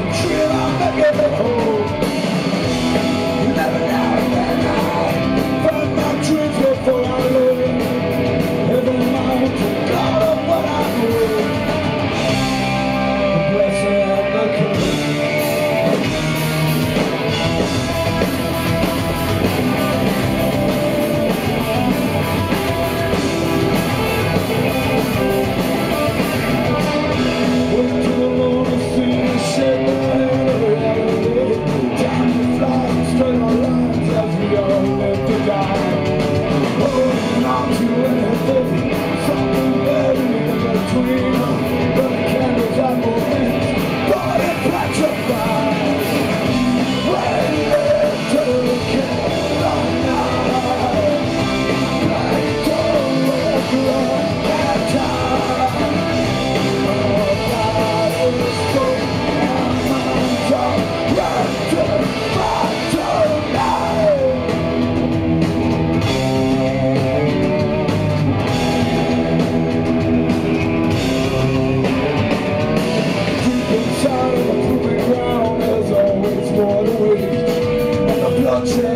country. Johnson.